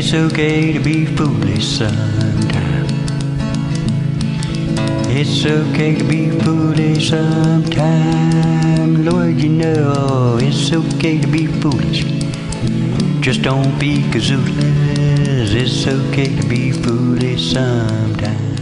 It's okay to be foolish sometimes. It's okay to be foolish sometimes. Lord, you know it's okay to be foolish. Just don't be kazoolas. It's okay to be foolish sometime.